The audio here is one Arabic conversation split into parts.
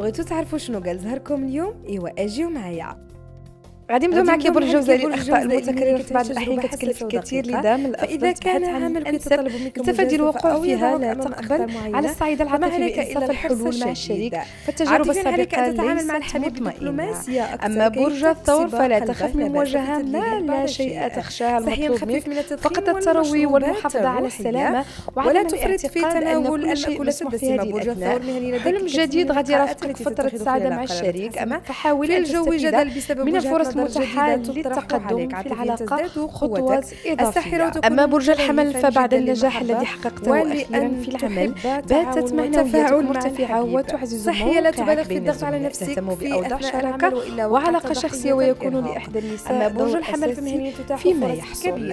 بغيتو تعرفوا شنو قال زهركم اليوم؟ إيوا أجيو معايا. غادي نبداو معك يا برج الجوزاء الأخطاء المتكررة في بعض الأحيان كتكلف الكثير لذا من فإذا كان عامل يتطلب منك التفادي الوقوع فيها لا تقبل على الصعيد العاطفي بإنصاف الحلول مع الشريك فالتجربة السابقة تتعامل مع الحبيب بدبلوماسيه أما برج الثور فلا تخف من مواجهه ما لا شيء تخشاها المطلوب منك فقط التروي والمحافظة على السلامة ولا تفرط في تناول المأكولات الدسمه برج الثور حلم جديد غادي يرافقك فتره سعاده مع الشريك اما فحاول الجو جدل بسبب من الفرص المتاحة للتقدم في العلاقة خطوات إضافية. أما برج الحمل فبعد النجاح الذي حققته أخيرا في العمل باتت معنوياتك مرتفعة وتعزز صحية لا تبالغ في الضغط على نفسك في أوضاع شراكة وعلاقة شخصية ويكون لإحدى النساء أما برج الحمل فيما يحصل.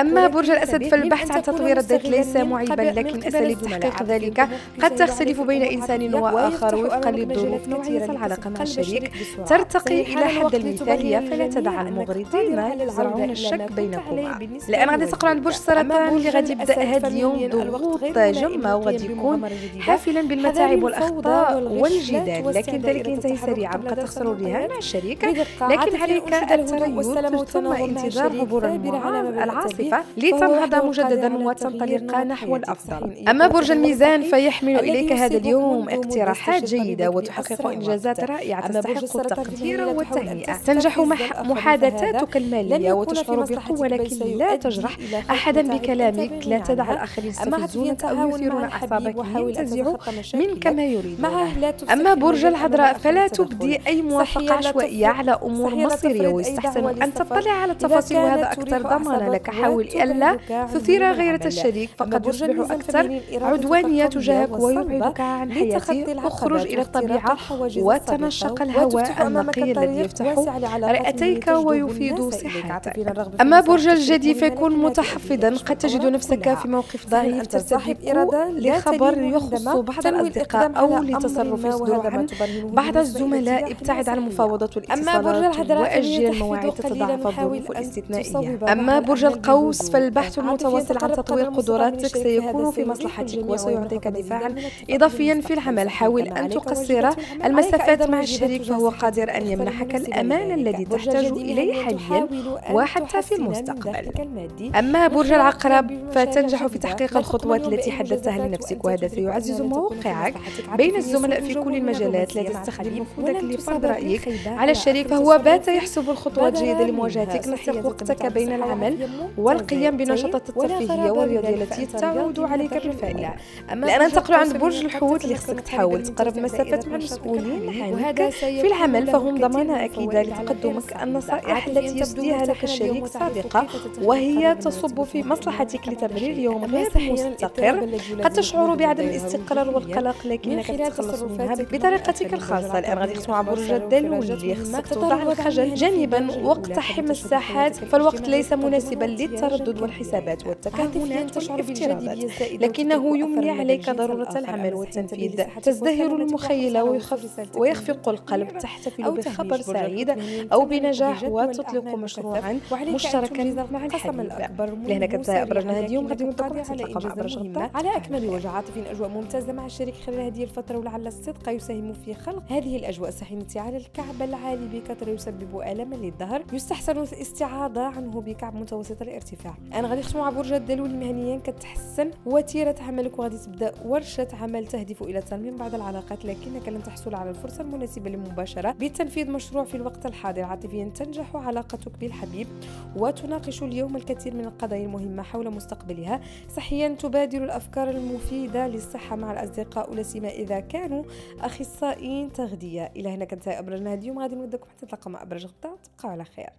أما برج الأسد فالبحث عن تطوير الذات ليس معيبا لكن أساليب تحقيق ذلك قد تختلف بين إنسان وآخر وفقا للظروف كثيرة العلاقة مع الشريك ترتقي إلى حد المثالية فلا تدع المغرضين يزرعون الشك بينكما. الان غادي تقرأ عند برج السرطان اللي غادي يبدأ هذا اليوم ضغوط جمه وغادي يكون حافلا بالمتاعب والأخطاء والجدال لكن ذلك ينتهي سريعا قد تخسر الرهان مع الشريك لكن عليك التريث ثم انتظار عبور العاصفة لتنهض مجددا وتنطلق نحو الافضل أما برج الميزان فيحمل إليك هذا اليوم اقتراحات جيدة وتحقق إنجازات رائعه تستحق التقدير والتهنئه تنجح محادثاتك المالية وتشعر بقوة لكن لا تجرح. أحدا بكلامك لا تدع الآخرين يستفزونك أو يثيرون أعصابك لينتزعوا منك ما يريدون أما برج العذراء فلا تبدي أي موافقة عشوائية على أمور مصيرية ويستحسن أن تطلع على التفاصيل وهذا أكثر ضمانا لك. حاول ألا تثير غيرة الشريك فقد يصبح أكثر عدوانية تجاهك ويبعدك عن حياتي اخرج إلى الطبيعة. وتنشق الهواء النقي الذي يفتح رئتيك ويفيد صحتك. أما برج الجدي فيكون متحفظا. قد تجد نفسك في موقف ضعيف تستحق لخبر يخص بعض الأصدقاء أو لتصرف يصدر عن بعض الزملاء ابتعد عن المفاوضات والاتصالات وأجل المواعيد تتضاعف الظروف الاستثنائية. أما برج القوس فالبحث المتواصل عن تطوير قدراتك سيكون في مصلحتك وسيعطيك دفاعا. إضافيا في العمل حاول أن تقصر المسافات مع الشريك فهو قادر أن يمنحك الأمان الذي تحتاج إليه حاليا وحتى في المستقبل. أما برج العقرب فتنجح في تحقيق الخطوات التي حددتها لنفسك وهذا سيعزز موقعك بين الزملاء في كل المجالات لا تستخدم نفوذك لفرض رأيك على الشريك فهو بات يحسب الخطوات جيدة لمواجهتك. نسق وقتك بين العمل والقيام بنشاطات الترفيهية والرياضية التي تعود عليك بالفائدة الآن ننتقل عند برج الحوت اللي خصك تحاول تقرب مسافات مع المسؤولين عنك في العمل فهم ضمانة أكيدة لتقدمك النصائح التي يبديها لك الشريك سابقة وهي تصب في مصلحتك لتمرير يوم غير مستقر. قد تشعر بعدم الاستقرار والقلق لكنك تتخلص منها بطريقتك الخاصة الآن غادي يختم مع برج الدلو اللي خصك توضع الخجل جانبا واقتحم الساحات فالوقت ليس مناسبا للتردد والحسابات والتكهنات والافتراضات لكنه يملي عليك ضرورة العمل والتنفيذ. تزدهر المخيلة ويخفق القلب تحتفل بخبر سعيد أو بنجاح وتطلق مشروعا. مشتركا مع الحبيب لهنا كنتهي أبرجنا هذه اليوم غادي نطلق مع أبرج غدا على أكمل وجه عاطفين أجواء ممتازة مع الشريك خلال هذه الفترة ولعل الصدق يساهم في خلق هذه الأجواء. السحينة على الكعب العالي بكثرة يسبب ألما للظهر يستحسن الاستعاضة عنه بكعب متوسط الارتفاع. أنا غادي نختموا مع برج الدلو مهنيا. كتحسن وتيرة عملك وغادي تبدأ ورشة عمل تهدف إلى تنميم بعض العلاقات لكنك لن تحصل على الفرصة المناسبة للمباشرة. بتنفيذ مشروع في الوقت الحاضر. عاطفيا تنجح علاقتك بالحبيب وتناقش اليوم الكثير من القضايا المهمة حول مستقبلها. صحيا تبادر الأفكار المفيدة للصحة مع الأصدقاء ولا سيما إذا كانوا أخصائيين تغذية. إلى هنا كنت أبرجنا اليوم غادي نودكم حتى نتلاقى مع أبرج غدا تبقوا على خير.